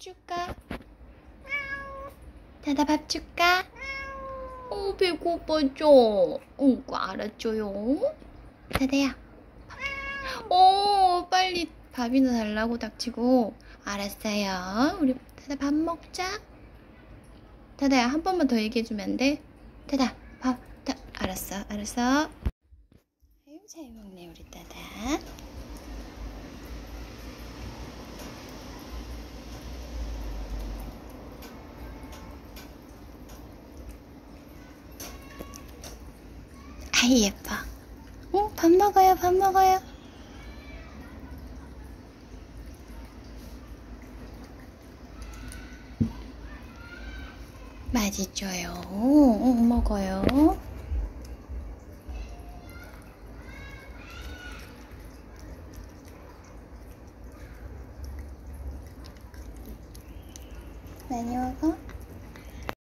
줄까? 다다 밥 줄까? 어, 배고파져. 응, 알았죠요. 다다야. 어, 빨리 밥이나 달라고 닥치고. 알았어요. 우리 다다 밥 먹자. 다다야, 한 번만 더 얘기해주면 안 돼? 다다, 밥, 다, 알았어, 알았어. 아유, 잘 먹네, 우리 다다. 아이, 예뻐. 응, 밥 먹어요, 밥 먹어요. 맛있죠요. 응, 먹어요. 많이 먹어?